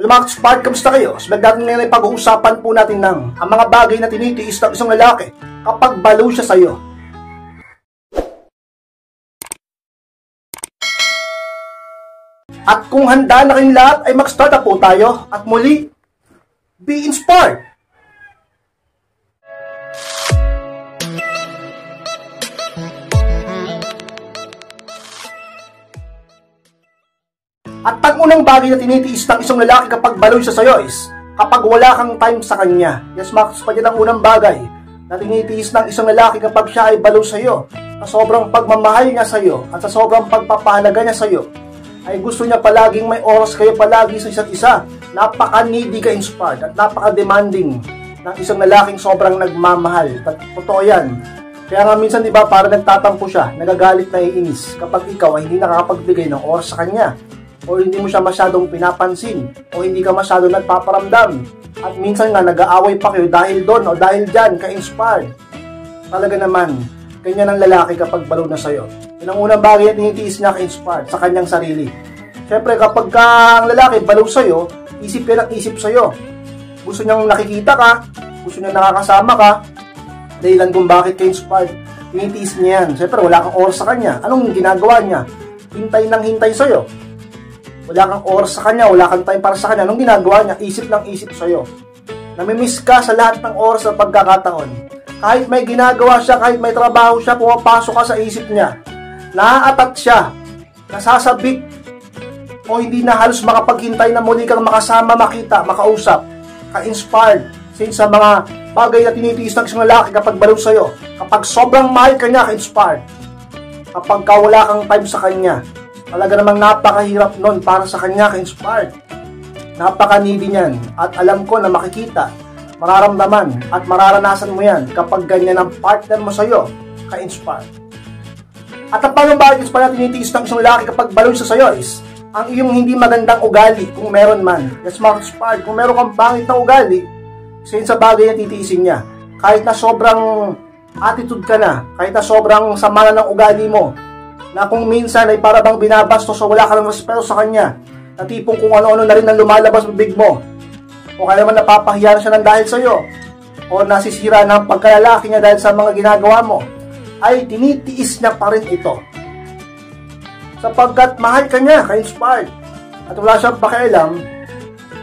Hello mga Spark, kamusta kayo? Natin ngayon ay pag-uusapan po natin ng ang mga bagay na tinitiis ng isang lalaki kapag balo siya sa'yo. At kung handa na kayong lahat ay mag-start po tayo at muli, be inspired! At ang unang bagay na tinitiis ng isang lalaki kapag baloy siya sa'yo is kapag wala kang time sa kanya. Yes, Max, pa ang unang bagay na tinitiis ng isang lalaki kapag siya ay baloy sa'yo. Sa sobrang pagmamahal niya sa'yo at sa sobrang pagpapahalaga niya sa'yo, ay gusto niya palaging may oras kayo palagi sa isa't isa. Napaka-needy ka inspired at napaka-demanding ng isang lalaking sobrang nagmamahal. Totoo yan. Kaya nga minsan, di ba, para nagtatampo siya, nagagalit na iinis kapag ikaw ay hindi nakakapagbigay ng oras sa kanya o hindi mo siya masyadong pinapansin o hindi ka masyadong nagpaparamdam. At minsan nga nag-aaway pa kayo dahil doon o dahil dyan ka-inspired. Talaga naman ganyan ang lalaki kapag balo na sa'yo. Yun ang unang bagay na tinitiis niya ka-inspired sa kanyang sarili. Syempre kapag ka ang lalaki balo sa'yo isip yan ang isip sa'yo. Gusto niyang nakikita ka gusto niyang nakakasama ka dahilan kung bakit ka-inspired. Tinitiis niya yan. Syempre wala kang oras sa kanya. Anong ginagawa niya? Hintay ng hintay sa'yo wala kang oras sa kanya, wala kang time para sa kanya, anong ginagawa niya? Isip lang isip sa'yo. Namimiss ka sa lahat ng oras na pagkakataon. Kahit may ginagawa siya, kahit may trabaho siya, pumapasok ka sa isip niya. Naaatat siya, nasasabik, o hindi na halos makapaghintay na muli kang makasama, makita, makausap, ka-inspired sa mga bagay na tinitiis ng isang lalaki kapag balaw sa'yo. Kapag sobrang mahal ka niya, ka-inspired. Kapag ka wala kang time sa kanya, Talaga namang napakahirap nun para sa kanya ka-inspired. Napaka-needy niyan at alam ko na makikita, mararamdaman at mararanasan mo yan kapag ganyan ang partner mo sa'yo ka-inspired. At ang pangang bakit pa na tinitiis ng isang lalaki kapag baloy sa sayo is ang iyong hindi magandang ugali kung meron man. Yes, mga inspired. Kung meron kang pangit na ugali, isa sa bagay na titiisin niya. Kahit na sobrang attitude ka na, kahit na sobrang sama na ng ugali mo, na kung minsan ay para bang binabastos o wala ka ng respeto sa kanya, na tipong kung ano-ano na rin ang lumalabas ng big mo, o kaya naman napapahiya na siya ng dahil sa iyo, o nasisira ng pagkalalaki niya dahil sa mga ginagawa mo, ay tinitiis niya pa rin ito. Sapagkat mahal ka niya, ka-inspired, at wala siyang pakialam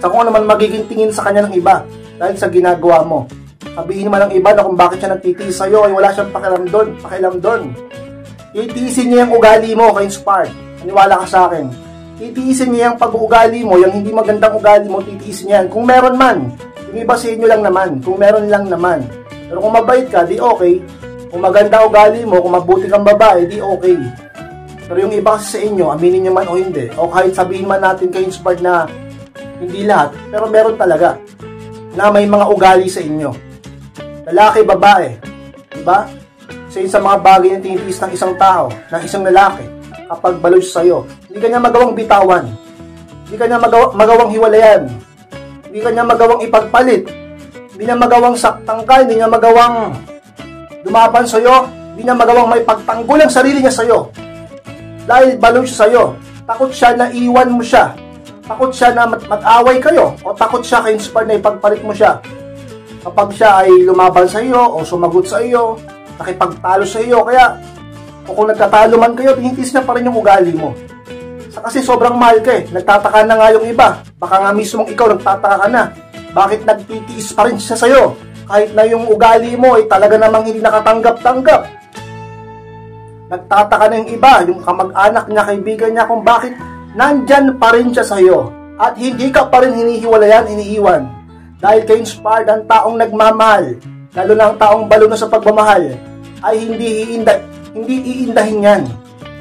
sa kung ano naman magiging tingin sa kanya ng iba dahil sa ginagawa mo. Sabihin naman ng iba na kung bakit siya nagtitiis sa iyo ay wala siyang pakialam doon, pakialam doon. Itiisin niya yung ugali mo kay Spark. Maniwala ka sa akin. Titiisin niya yung pag-uugali mo, yung hindi magandang ugali mo, titiisin niya. Kung meron man, yung iba sa inyo lang naman, kung meron lang naman. Pero kung mabait ka, di okay. Kung maganda ugali mo, kung mabuti kang babae, di okay. Pero yung iba sa inyo, aminin niyo man o hindi, o kahit sabihin man natin kay Spark na hindi lahat, pero meron talaga na may mga ugali sa inyo. Lalaki, babae. Diba? Sa isang mga bagay na tinitiis ng isang tao, ng isang lalaki, kapag baloy sa iyo. Hindi ka niya magawang bitawan. Hindi ka niya magaw magawang hiwalayan. Hindi ka niya magawang ipagpalit. Hindi niya magawang saktang ka. Hindi niya magawang dumaban sa iyo. Hindi niya magawang may pagtanggol ang sarili niya sa iyo. Dahil baloy siya sa iyo. Takot siya na iwan mo siya. Takot siya na mag-away kayo. O takot siya ka-inspire na ipagpalit mo siya. Kapag siya ay lumaban sa iyo o sumagot sa iyo, nakipagtalo sa iyo. Kaya, o kung nagtatalo man kayo, tinitis na pa rin yung ugali mo. Sa kasi sobrang mahal ka eh. Nagtataka na nga yung iba. Baka nga mismong ikaw nagtataka ka na. Bakit nagtitiis pa rin siya sa'yo? Kahit na yung ugali mo ay talaga namang hindi nakatanggap-tanggap. Nagtataka na yung iba, yung kamag-anak niya, kaibigan niya, kung bakit nandyan pa rin siya sa'yo. At hindi ka pa rin hinihiwalayan, iniiwan. Dahil ka-inspired ang taong nagmamahal, lalo na ang taong balo na sa pagmamahal, ay hindi iinda, hindi iindahin yan.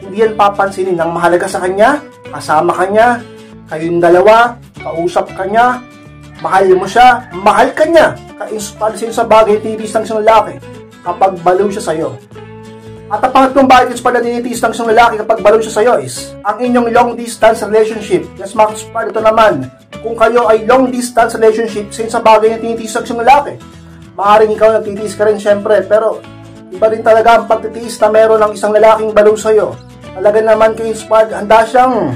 Hindi yan papansinin ng mahalaga sa kanya, kasama kanya, kayong dalawa, kausap kanya, mahal mo siya, mahal ka niya, ka-inspire sa bagay titiis ng isang lalaki kapag balo siya sa'yo. At ang pangatlong bagay is pala tinitiis ng isang lalaki kapag balo siya sa'yo is ang inyong long distance relationship. Yes, mga kaspar, ito naman, kung kayo ay long distance relationship, sa bagay na tinitiis ng isang lalaki, maaaring ikaw nagtitiis ka rin syempre, pero iba rin talaga ang pagtitiis na meron ng isang lalaking balo sa'yo. Talaga naman kay Spud, handa siyang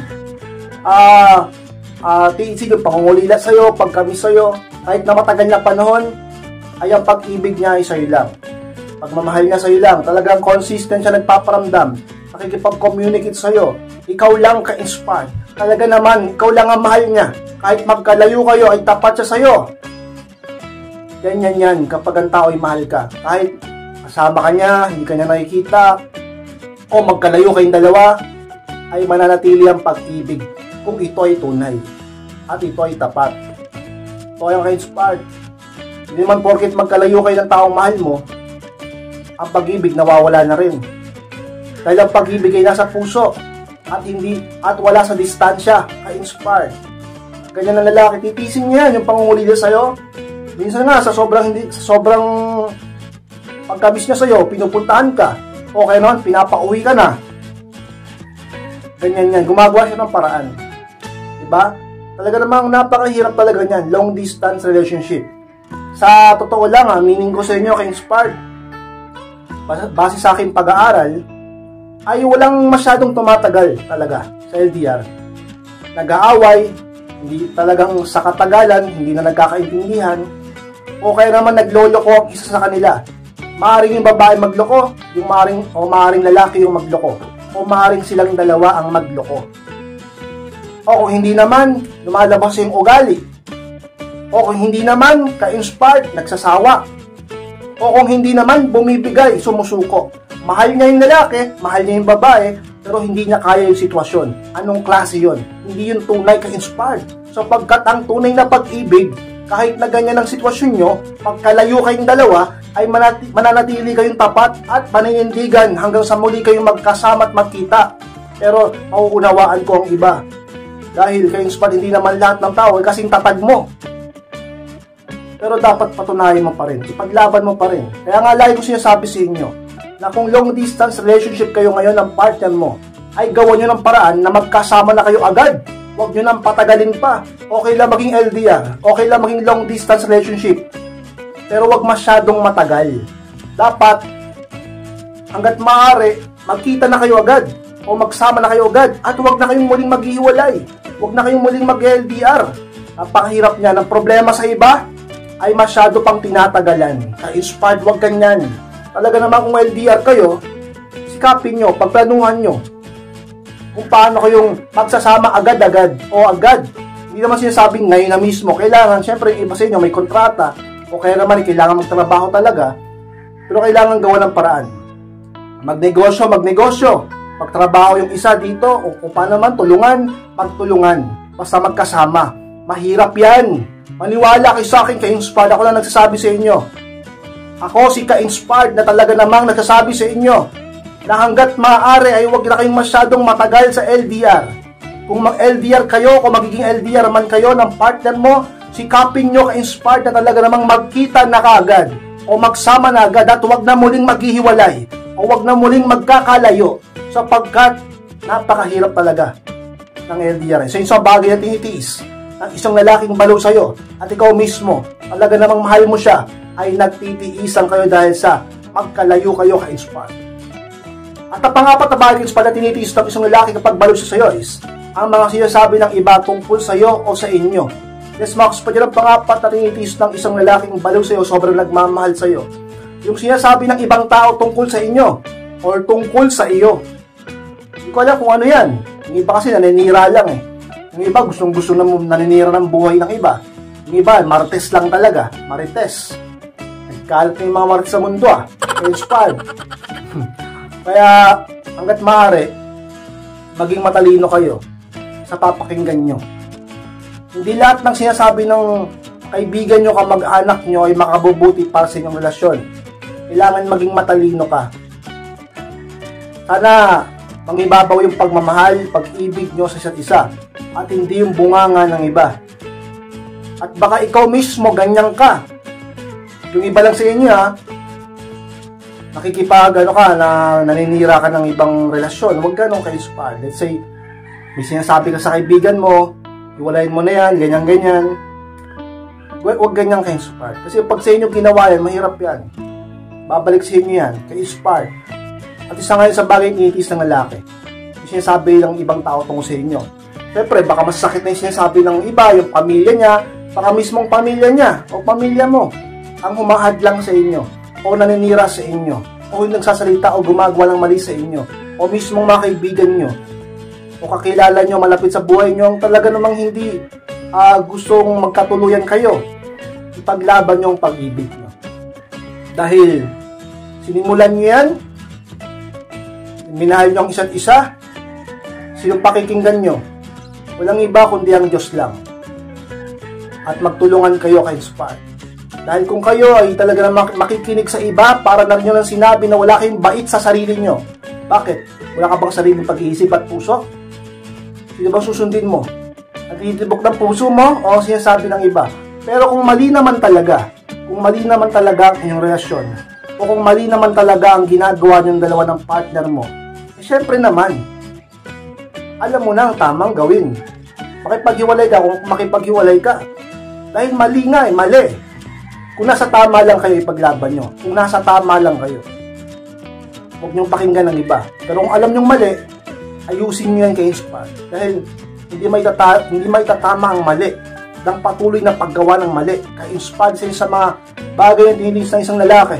uh, uh, tiisig yung pangungulila sa'yo, pagkami sa'yo, kahit na matagal na panahon, ay ang pag-ibig niya ay sa'yo lang. Pagmamahal niya sa'yo lang, talagang consistent siya nagpaparamdam, nakikipag-communicate sa'yo, ikaw lang ka-inspired. Talaga naman, ikaw lang ang mahal niya. Kahit magkalayo kayo, ay tapat siya sa'yo. Ganyan yan kapag ang tao ay mahal ka. Kahit kasama ka niya, hindi ka niya nakikita, o magkalayo kayong dalawa, ay mananatili ang pag-ibig kung ito ay tunay at ito ay tapat. Ito ay ang inspired. Hindi man porket magkalayo kayo ng taong mahal mo, ang pag-ibig nawawala na rin. Dahil ang pag-ibig ay nasa puso at hindi at wala sa distansya ka-inspired. Ganyan na lalaki, titisin niya yung pangungulila sa'yo. Minsan nga, sa sobrang, hindi, sa sobrang pagkabis niya sa'yo, pinupuntahan ka. O kaya naman, pinapauwi ka na. Ganyan yan. Gumagawa siya ng paraan. Diba? Talaga namang napakahirap talaga niyan. Long distance relationship. Sa totoo lang ha, meaning ko sa inyo kay Inspired, base sa aking pag-aaral, ay walang masyadong tumatagal talaga sa LDR. Nag-aaway, hindi talagang sa katagalan, hindi na nagkakaintindihan, o kaya naman nagloloko ang isa sa kanila. Maaring yung babae magloko, yung maaring, o maaring lalaki yung magloko o maaaring silang dalawa ang magloko. O kung hindi naman, lumalabas yung ugali. O kung hindi naman, ka-inspired, nagsasawa. O kung hindi naman, bumibigay, sumusuko. Mahal niya yung lalaki, mahal niya yung babae, pero hindi niya kaya yung sitwasyon. Anong klase yon? Hindi yung tunay ka-inspired. So pagkat ang tunay na pag-ibig, kahit na ganyan ang sitwasyon nyo, pagkalayo kayong dalawa, ay manati- mananatili kayong tapat at paninindigan hanggang sa muli kayong magkasama at magkita. Pero mauunawaan ko ang iba. Dahil kayong spad, hindi naman lahat ng tao ay kasing tatag mo. Pero dapat patunayan mo pa rin. Ipaglaban mo pa rin. Kaya nga lagi ko sinasabi sa inyo na kung long distance relationship kayo ngayon ng partner mo, ay gawan nyo ng paraan na magkasama na kayo agad Huwag nyo nang patagalin pa. Okay lang maging LDR. Okay lang maging long distance relationship. Pero huwag masyadong matagal. Dapat, hanggat maaari, magkita na kayo agad. O magsama na kayo agad. At huwag na kayong muling maghihiwalay. Huwag na kayong muling mag-LDR. Napakahirap niya. Ang problema sa iba, ay masyado pang tinatagalan. Ka-inspired, huwag ganyan. Talaga naman kung LDR kayo, sikapin nyo, pagplanuhan nyo, kung paano kayong magsasama agad-agad o agad. Hindi naman sinasabing ngayon na mismo. Kailangan, syempre, iba sa inyo may kontrata o kaya naman kailangan magtrabaho talaga. Pero kailangan gawa ng paraan. Magnegosyo, magnegosyo. Magtrabaho yung isa dito o kung paano man tulungan, magtulungan. Basta magkasama. Mahirap yan. Maniwala kayo sa akin, ka-inspired. Ako lang nagsasabi sa inyo. Ako si ka-inspired na talaga namang nagsasabi sa inyo na hanggat maaari ay huwag na kayong masyadong matagal sa LDR. Kung mag-LDR kayo, kung magiging LDR man kayo ng partner mo, sikapin nyo ka-inspired na talaga namang magkita na kaagad o magsama na agad at huwag na muling maghihiwalay o huwag na muling magkakalayo sapagkat napakahirap talaga ng LDR. So isang bagay na tinitiis ng isang lalaking balo sa'yo at ikaw mismo, talaga namang mahal mo siya, ay nagtitiisan kayo dahil sa magkalayo kayo ka-inspired. At ang pangapat na bagay pala tinitiis ng isang lalaki kapag balo siya sa iyo is ang mga sinasabi ng iba tungkol sa iyo o sa inyo. Yes, Max, pa dyan ang pangapat na tinitiis ng isang lalaking balo sa iyo, sobrang nagmamahal sa iyo. Yung sinasabi ng ibang tao tungkol sa inyo or tungkol sa iyo. Hindi ko alam kung ano yan. Yung iba kasi naninira lang eh. Yung iba gustong gusto na naninira ng buhay ng iba. Yung iba, marites lang talaga. Marites. Nagkalat na yung mga marites sa mundo ah. Inspired. Kaya hanggat maaari, maging matalino kayo sa papakinggan nyo. Hindi lahat ng sinasabi ng kaibigan nyo, kamag-anak nyo ay makabubuti para sa inyong relasyon. Kailangan maging matalino ka. Sana mangibabaw yung pagmamahal, pag-ibig nyo sa isa't isa at hindi yung bunganga ng iba. At baka ikaw mismo ganyan ka. Yung iba lang sa inyo ha, nakikipag ano ka na naninira ka ng ibang relasyon, huwag ganun kayo spa. Let's say, may sinasabi ka sa kaibigan mo, iwalayin mo na yan, ganyan ganyan. Huwag, ganyan kayo spa. Kasi pag sa inyo ginawa yan, mahirap yan. Babalik sa inyo yan, kayo spa. At isa ngayon sa bagay initis ng lalaki. Yung sinasabi ng ibang tao tungkol sa inyo. Siyempre, baka masakit na yung sinasabi ng iba, yung pamilya niya, baka mismong pamilya niya o pamilya mo ang humahad lang sa inyo o naninira sa inyo o yung nagsasalita o gumagawa ng mali sa inyo o mismong mga kaibigan nyo o kakilala nyo malapit sa buhay nyo ang talaga namang hindi uh, gustong magkatuluyan kayo. Ipaglaban nyo ang pag-ibig nyo. Dahil sinimulan nyo yan minahal nyo ang isa't isa sinong pakikinggan nyo? Walang iba kundi ang Diyos lang. At magtulungan kayo kay Inspire dahil kung kayo ay talaga na makikinig sa iba para na rin nyo lang sinabi na wala kayong bait sa sarili nyo. Bakit? wala ka bang sariling pag-iisip at puso? Sino bang susundin mo? nagtitibok ng puso mo o sinasabi ng iba pero kung mali naman talaga kung mali naman talaga ang inyong relasyon o kung mali naman talaga ang ginagawa ng dalawa ng partner mo eh syempre naman alam mo na ang tamang gawin makipaghiwalay ka kung makipaghiwalay ka dahil mali nga eh, mali. Kung nasa tama lang kayo ipaglaban nyo. Kung nasa tama lang kayo. Huwag nyong pakinggan ng iba. Pero kung alam nyong mali, ayusin nyo yan kay Inspire. Dahil hindi may, tata hindi may tatama ang mali ng patuloy na paggawa ng mali. Kay Inspire sa mga bagay na tinilis ng isang lalaki.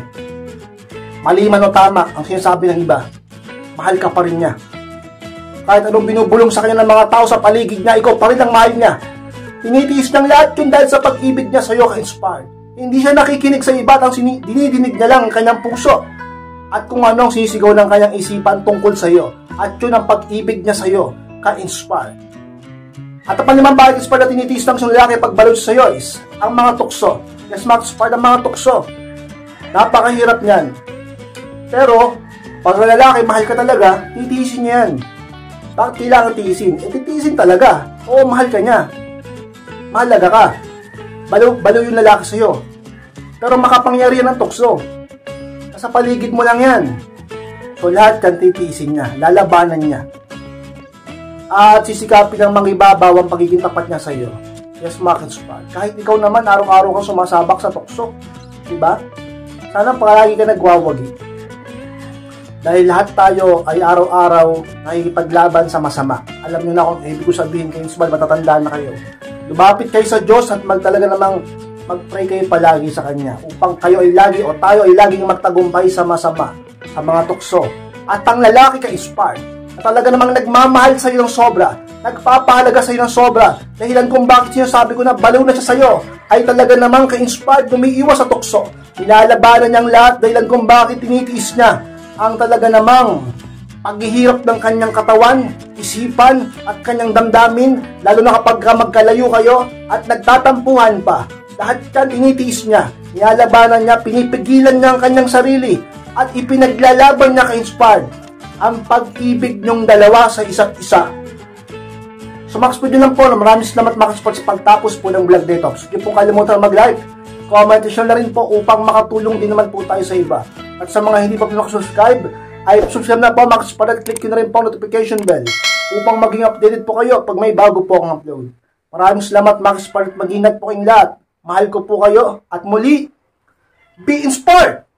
Mali man o tama ang sinasabi ng iba, mahal ka pa rin niya. Kahit anong binubulong sa kanya ng mga tao sa paligid niya, ikaw pa rin ang mahal niya. Tinitiis ng lahat yun dahil sa pag-ibig niya sa iyo ka-inspired. Hindi siya nakikinig sa iba at ang dinidinig niya lang ang kanyang puso. At kung ano ang sisigaw ng kanyang isipan tungkol sa iyo. At yun ang pag-ibig niya sa iyo ka-inspired. At ang bakit inspired na tinitiis ng isang lalaki pagbalo sa iyo is ang mga tukso. Yes, mga inspired ang mga tukso. Napakahirap niyan. Pero, pag lalaki, mahal ka talaga, titiisin niya yan. Bakit kailangan tiisin? Eh, titiisin talaga. Oo, mahal ka niya mahalaga ka. Balo, balo yung lalaki sa'yo. Pero makapangyarihan ng tukso. Sa paligid mo lang yan. So lahat kan titiisin niya, lalabanan niya. At sisikapin ng mga ibabaw ang pagiging tapat niya sa iyo. Yes, Mark Spad. Kahit ikaw naman araw-araw kang sumasabak sa tukso. Diba? Sana palagi ka nagwawagi. Dahil lahat tayo ay araw-araw nakikipaglaban sa masama. Alam niyo na kung ibig ko sabihin kayo, matatanda na kayo Lumapit kayo sa Diyos at magtalaga namang mag-pray kayo palagi sa Kanya upang kayo ay lagi o tayo ay laging magtagumpay sa masama, sa mga tukso. At ang lalaki ka-inspired na talaga namang nagmamahal sa iyo ng sobra, nagpapahalaga sa iyo ng sobra, dahilan kung bakit sinasabi ko na baliw na siya sa iyo, ay talaga namang ka-inspired, umiiwas sa tukso. Nilalabanan niya ang lahat dahilan kung bakit tinitiis niya ang talaga namang paghihirap ng kanyang katawan, isipan at kanyang damdamin, lalo na kapag magkalayo kayo at nagtatampuhan pa. Lahat yan initiis niya, nilalabanan niya, pinipigilan niya ang kanyang sarili at ipinaglalaban niya ka-inspired ang pag-ibig niyong dalawa sa isa't isa. So Max po lang po, maraming salamat Max Sports sa pagtapos po ng vlog detox. Huwag po kalimutan mag-like, comment, share na rin po upang makatulong din naman po tayo sa iba. At sa mga hindi pa po nakasubscribe, ay subscribe na po Max para click nyo na rin po ang notification bell upang maging updated po kayo pag may bago po akong upload. Maraming salamat Max para mag-ingat po kayong lahat. Mahal ko po kayo at muli, be inspired!